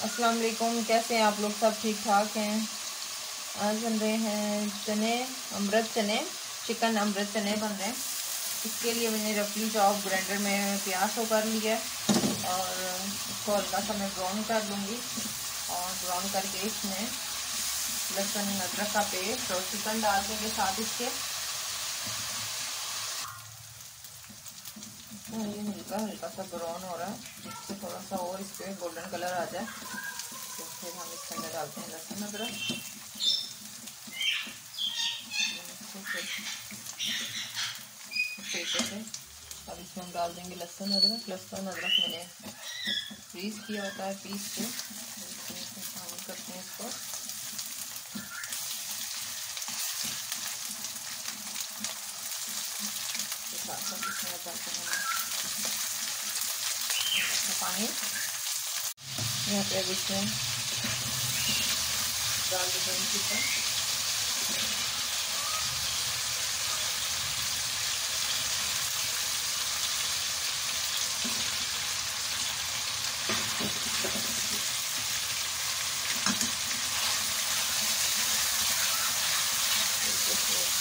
अस्सलाम वालेकुम कैसे हैं आप लोग? सब ठीक ठाक हैं? आज बन रहे हैं चने, अमृत चने, चिकन अमृत चने बन रहे हैं। इसके लिए मैंने रफली चॉप ग्राइंडर में प्याज को कर लिया और इसको हल्का सा मैं ब्राउन कर लूँगी और ब्राउन करके इसमें लहसुन, अदरक का पेस्ट और चिकन डाल देंगे साथ इसके। ये हल्का हल्का सा ब्राउन हो रहा है जिससे थोड़ा सा और इस पर गोल्डन कलर आ जाए तो फिर हम इसके अंदर डालते हैं लहसुन अदरक अब इसमें हम डाल देंगे लहसुन अदरक लहसुन अदरक मैंने पीस किया होता है पीस के करते हैं इसको साथ इसमें डालते हैं पानी यहाँ पर डाल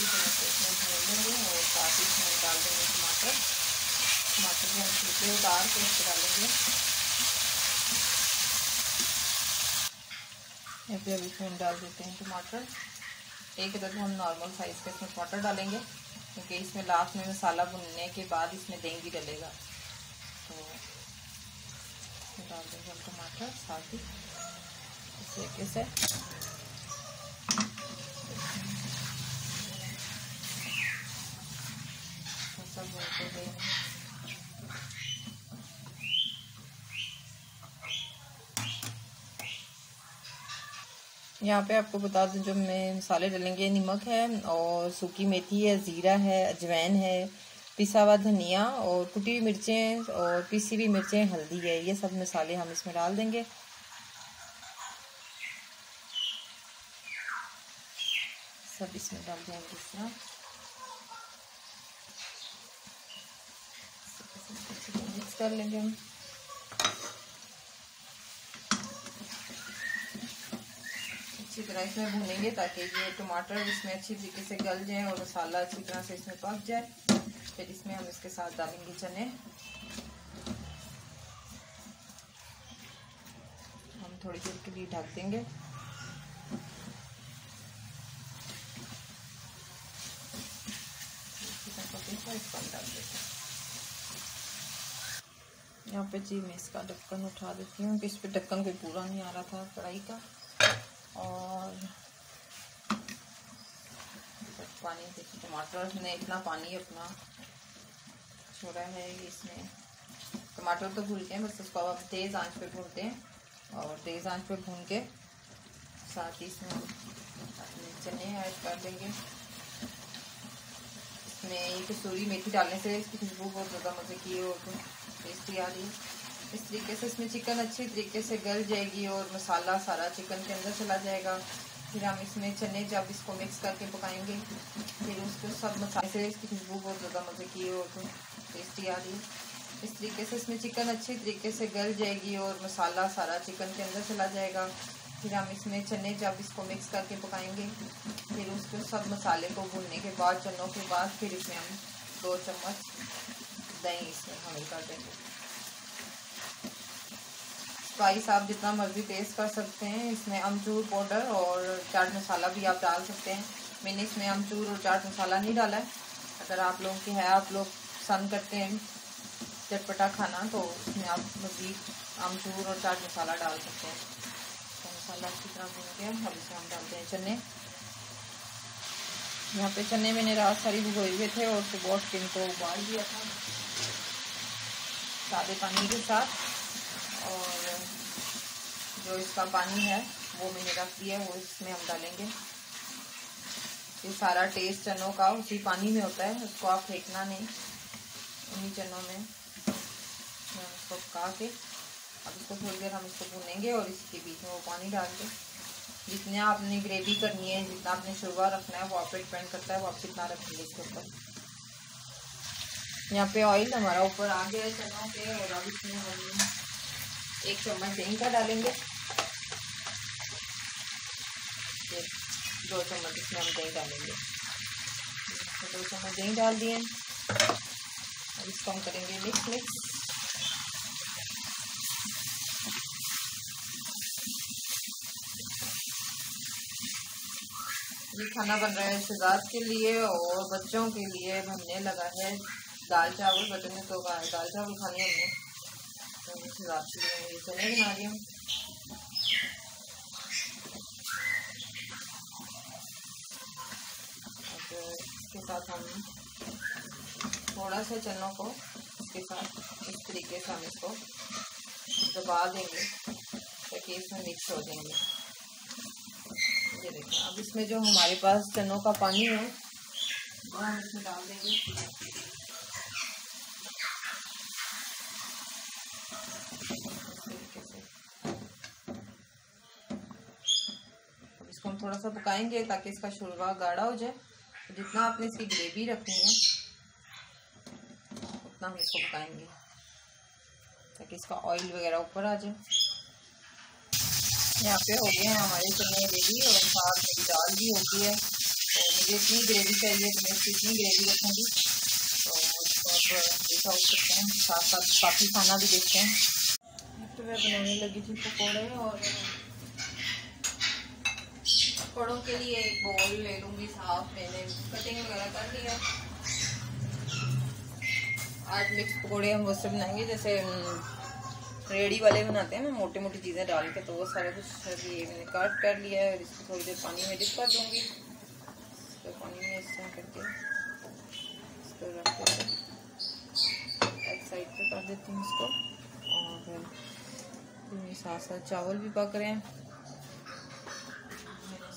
देते हैं चिकन और साथ ही इसमें डाल देंगे टमाटर टमाटर को हम छिलके उतार के इसको डालेंगे ऐसे अब इसमें डाल देते हैं टमाटर एक अदर हम नॉर्मल साइज़ का इसमें टमाटर डालेंगे क्योंकि इसमें लास्ट में मसाला भुनने के बाद इसमें देंगी डलेगा तो डाल देंगे हम टमाटर साथ ही इस तरीके से सब यहाँ पे आपको बता दूँ, जो मैं मसाले डालेंगे, नमक है और सूखी मेथी है, ज़ीरा है अजवैन है, पिसा हुआ धनिया और कुटी हुई मिर्चें और पीसी हुई मिर्चें, हल्दी है। ये सब मसाले हम इसमें डाल देंगे। सब इसमें डाल देंगे इस तरह मिक्स कर लेंगे हम। अच्छी तरह इसमें भूनेंगे ताकि ये टमाटर इसमें अच्छी तरीके से गल जाए और मसाला अच्छी तरह से इसमें पक जाए। फिर इसमें हम इसके साथ डालेंगे चने। हम थोड़ी देर के लिए ढक देंगे। यहाँ पे जी मैं इसका ढक्कन उठा देती हूँ कि इस पर ढक्कन कोई पूरा नहीं आ रहा था कढ़ाई का। और पानी देखिए, टमाटर ने इतना पानी अपना छोड़ा है इसमें टमाटर तो भूल गए बस उसको अब तेज़ आँच पे भूनते हैं। और तेज़ आँच पे भून के साथ ही इसमें अपने चने ऐड कर देंगे। इसमें ये कसूरी मेथी डालने से इसकी खुशबू बहुत ज़्यादा मज़े की है। और टेस्टी आ रही इस तरीके से इसमें चिकन अच्छी तरीके से गल जाएगी और मसाला सारा चिकन के अंदर चला जाएगा। फिर हम इसमें चने जब इसको मिक्स करके पकाएँगे, फिर उसको सब मसाले से इसकी खुशबू बहुत ज़्यादा मज़े की और टेस्टी आ रही है। इस तरीके से इसमें चिकन अच्छी तरीके से गल जाएगी और मसाला सारा चिकन के अंदर चला जाएगा। फिर हम इसमें चने जब इसको मिक्स करके पकाएँगे, फिर उसको सब मसाले को भूनने के बाद, चनों के बाद फिर इसमें हम दो चम्मच दही इसमें शामिल कर देंगे। स्पाइस आप जितना मर्ज़ी टेस्ट कर सकते हैं। इसमें अमचूर पाउडर और चाट मसाला भी आप डाल सकते हैं। मैंने इसमें अमचूर और चाट मसाला नहीं डाला है। अगर आप लोगों की है, आप लोग पसंद करते हैं चटपटा खाना तो इसमें आप मज़ीद अमचूर और चाट मसाला डाल सकते हैं। तो मसाला अच्छी तरह भून गया। अब इसमें हम डालते हैं चने। यहाँ पे चने मैंने रात सारी भिगोए हुए थे और सुबह स्किन को उबाल दिया था। सादे पानी के साथ और जो इसका पानी है, वो मैंने रख दिया वो इसमें हम डालेंगे। ये सारा टेस्ट चनों का उसी पानी में होता है, उसको आप फेंकना नहीं। उन्हीं चनों में उसको पका के, अब इसको थोड़ी देर हम इसको भूनेंगे और इसके बीच में वो पानी डाल के। जितने आपने ग्रेवी करनी है, जितना आपने शुगर रखना है, वो आप डिपेंड करता है, वो आप कितना रखेंगे इसके ऊपर। यहाँ पे ऑयल हमारा ऊपर आ गया है, चनों के और अब इसमें हम एक चम्मच दही का डालेंगे। दो चम्मच इसमें हम दही डालेंगे। दो चम्मच दही डाल दिए अब इसको हम करेंगे मिक्स मिक्स ये खाना बन रहा है शहजाद के लिए और बच्चों के लिए बनने लगा है। दाल चावल बच्चों ने तो दाल चावल खाने हमने तो के लिए ये चने बना रही हूँ। इसके साथ हम थोड़ा सा चनों को इसके साथ इस तरीके से हम इसको दबा देंगे, ताकि इसमें मिक्स हो जाएँगे। ये अब इसमें जो हमारे पास चनों का पानी है, वो हम इसमें डाल देंगे। थोड़ा सा पकाएँगे ताकि इसका शुरवा गाढ़ा हो जाए। तो जितना आपने इसकी ग्रेवी रखनी है, उतना हम इसको पकाएँगे। ताकि इसका ऑयल वगैरह ऊपर आ जाए। यहाँ पे हो गए हैं हमारे चने रेडी और साथ मेरी दाल भी होती है। तो मुझे इतनी ग्रेवी चाहिए तो मैं इसकी इतनी ग्रेवी रखूँगी। तो देखा हो सकते हैं साथ साथ काफ़ी खाना भी देखते हैं। तो मैं बनाने लगी थी पकौड़े और पकौड़ों के लिए एक बोल ले लूँगी साफ़, मैंने कटिंग वगैरह कर लिया। आज मिक्स पकौड़े हम उससे बनाएँगे, जैसे रेडी वाले बनाते हैं ना मोटी मोटी चीज़ें डाल के तो वो सारा कुछ ये मैंने काट कर लिया है, और इसको थोड़ी देर पानी में डिप कर दूँगी। तो पानी में इस तरह करके इसको रख देते एक साइड पे कर देती हूँ इसको, और साथ साथ चावल भी पक रहे हैं।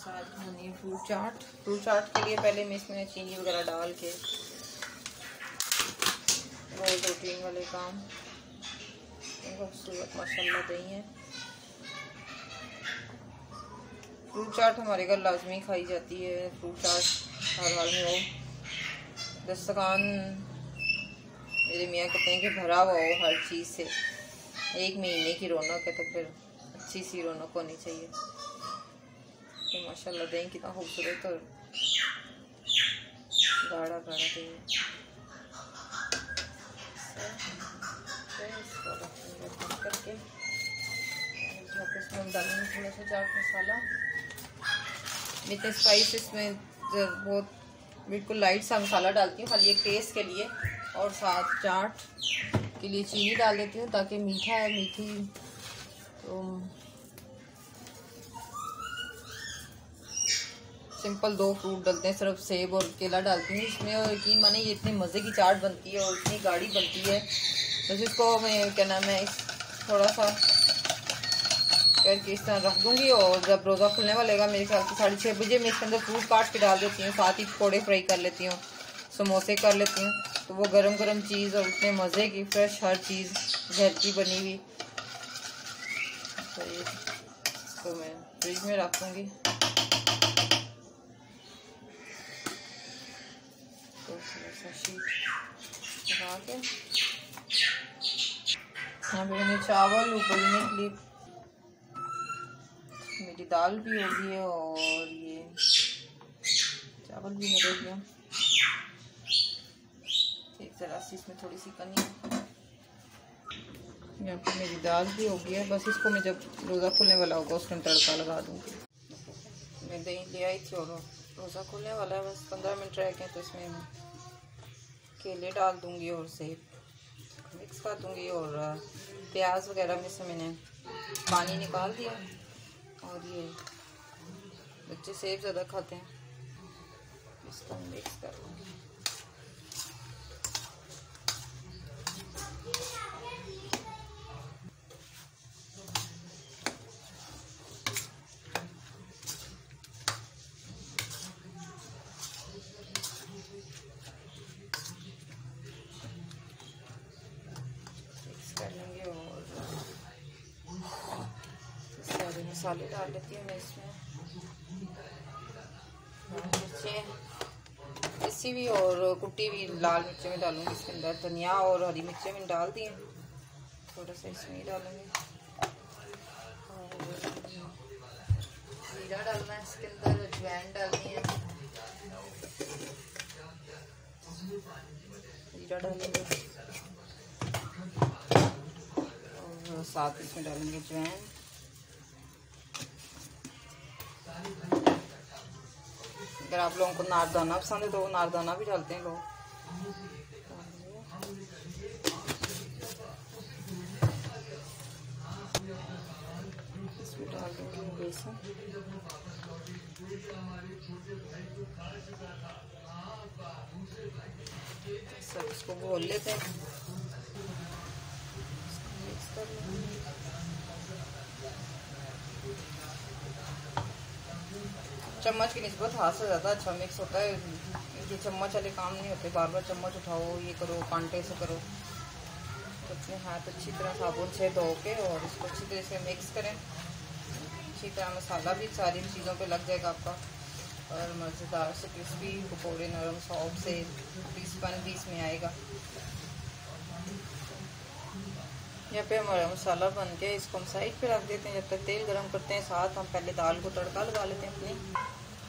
साथ बनी फ्रूट चाट फ्रूट चाट के लिए पहले मैं इसमें चीनी वगैरह डाल के रोज रूटीन वाले काम। खूबसूरत माशाल्लाह दही है। फ्रूट चाट हमारे घर लाजमी खाई जाती है। फ्रूट चाट हर हाल में हो। दस्तकान मेरे मियाँ कहते हैं कि भरा हुआ हो हर चीज़ से। एक महीने की रौनक है तो फिर अच्छी सी रौनक होनी चाहिए। तो माशाल्लाह दही कितना खूबसूरत और गाढ़ा गाढ़ा सा चाट मसाला स्पाइस इसमें बहुत बिल्कुल लाइट सा मसाला डालती हूँ, खाली एक टेस्ट के लिए, और साथ चाट के लिए चीनी डाल देती हूँ ताकि मीठा है, मीठी तो सिंपल दो फ्रूट डालते हैं, सिर्फ़ सेब और केला डालती हूँ। इसमें और यकीन माने ये इतनी मज़े की चाट बनती है और इतनी गाढ़ी बनती है। तो जिसको मैं, क्या नाम है थोड़ा सा करके इस तरह रख दूँगी और जब रोज़ा खुलने वालेगा मेरे ख्याल से साढ़े छः बजे मैं इसके अंदर फ्रूट काट के डाल देती हूँ, साथ ही पकौड़े फ्राई कर लेती हूँ, समोसे कर लेती हूँ। तो वो गरम गरम चीज़ और इतने मज़े की फ्रेश हर चीज़ घर की बनी हुई। तो मैं फ्रिज में रख दूँगी। यहाँ पे मैंने चावल उबलने के लिए मेरी दाल भी हो गई है और ये चावल भी मेरे गया एक ज़रा सी इसमें थोड़ी सी कनी। यहाँ पे मेरी दाल भी हो गई है। बस इसको मैं जब रोज़ा खुलने वाला होगा उसमें तड़का लगा दूँगी। मैं दही ले आई थी और रोज़ा खुलने वाला है। बस पंद्रह मिनट रह गए तो इसमें केले डाल दूँगी और सेब मिक्स कर दूँगी और प्याज वगैरह में से मैंने पानी निकाल दिया और ये बच्चे सेब ज़्यादा खाते हैं। इसको मिक्स कर दूँगी। मसाले डाल लेती हूँ मैं इसमें। इसी भी और कुट्टी भी लाल मिर्चें में डालूँगी इसके अंदर। धनिया और हरी मिर्चें में डाल दी थोड़ा सा इसमें ही डालेंगे। जीरा डालना है इसके अंदर अजवैन डालनी है। जीरा डालेंगे। और साथ इसमें डालेंगे अजवैन अगर आप लोगों को नारदाना पसंद है तो नारदाना भी डालते हैं लोग। सब इसको घोल लेते हैं मिक्स कर चम्मच की नस्बत हाथ से ज़्यादा अच्छा मिक्स होता है। ये चम्मच वाले काम नहीं होते बार बार चम्मच उठाओ, ये करो, कांटे से करो। तो अपने हाथ अच्छी तरह साबुन से धो के और इसको अच्छी तरह से मिक्स करें। अच्छी तरह मसाला भी सारी चीज़ों पे लग जाएगा आपका। और मज़ेदार से क्रिस्पी पकौड़े नरम सॉफ्ट से क्रिस्पन भी इसमें आएगा। यहाँ पे हमारा मसाला बन के इसको हम साइड पे रख देते हैं। जब तक तेल गरम करते हैं साथ, हम पहले दाल को तड़का लगा लेते हैं अपनी।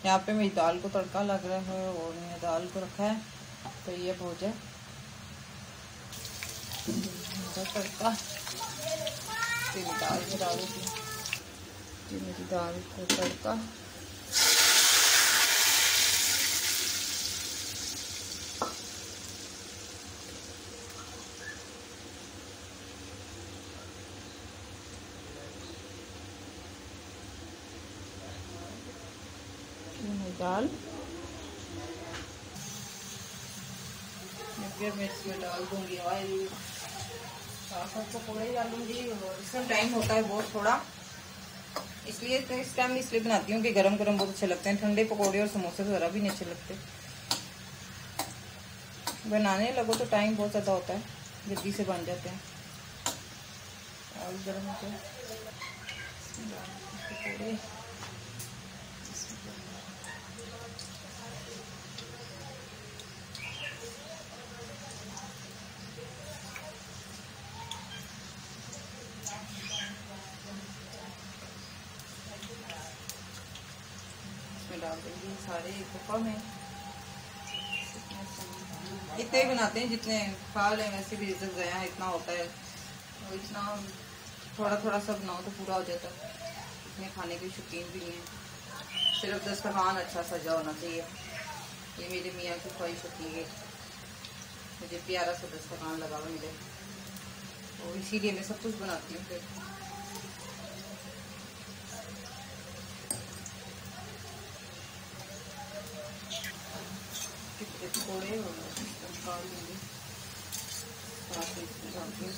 यहाँ पे मेरी दाल को तड़का लग रहा है और मैंने दाल को रखा है तो ये हो जाए। तड़का। दाल में डाल मेरी दाल को तड़का। दाल। फिर मैं इसमें डाल दूँगी ऑयल साथ साथ पकौड़े डालूँगी और इसमें टाइम होता है बहुत थोड़ा। इसलिए तो इस टाइम इसलिए बनाती हूँ कि गरम गरम बहुत अच्छे लगते हैं। ठंडे पकौड़े और समोसे ज़रा भी नहीं अच्छे लगते। बनाने लगो तो टाइम बहुत ज़्यादा होता है। जल्दी से बन जाते हैं। ऑयल गर्म होते हैं। डाल देंगे सारे कुफा में इतने बनाते हैं जितने खा लें वैसे भी रिज़ल्ट गया है इतना होता है तो इतना थोड़ा थोड़ा सा बनाओ तो पूरा हो जाता है। इतने खाने के शौकीन भी नहीं है। सिर्फ़ दस्तरखान अच्छा सजा होना चाहिए। ये मेरे मियाँ की ख्वाहिश होती है। मुझे प्यारा सा दस्तरखान लगा हुआ मिले और इसीलिए मैं सब कुछ बनाती हूँ फिर।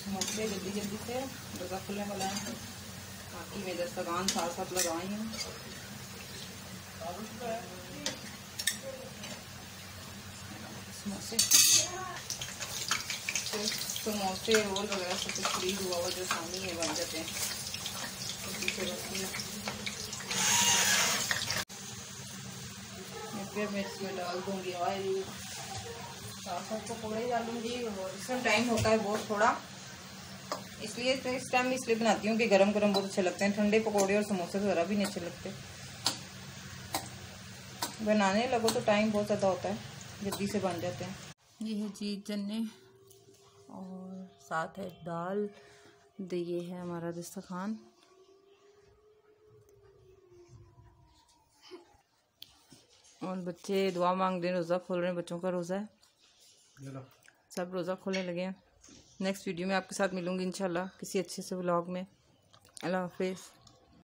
समोसे जल्दी जल्दी से रोज़ा खुलने वाला है बाकी मैं दस्तकान साथ साथ लगाई हूँ। समोसे समोसे रोल वगैरह सब कुछ खरीद हुआ हुआ जो सामने बन जाते हैं फिर मैं इसमें डाल दूँगी ऑयल साथ साथ पकौड़े डालूँगी और इसमें टाइम होता है बहुत थोड़ा। इसलिए तो इस टाइम इसलिए बनाती हूँ कि गरम गरम बहुत अच्छे लगते हैं। ठंडे पकौड़े और समोसे तो ज़रा भी नहीं अच्छे लगते। बनाने लगो तो टाइम बहुत ज़्यादा होता है। जल्दी से बन जाते हैं। ये है चीज़ चन्ने और साथ है दाल। ये है हमारा दस्तखान और बच्चे दुआ मांग रहे हैं रोज़ा खोल रहे हैं बच्चों का रोज़ा है। सब रोज़ा खोलने लगे हैं। नेक्स्ट वीडियो में आपके साथ मिलूँगी इंशाल्लाह किसी अच्छे से ब्लॉग में। अल्लाह हाफिज़।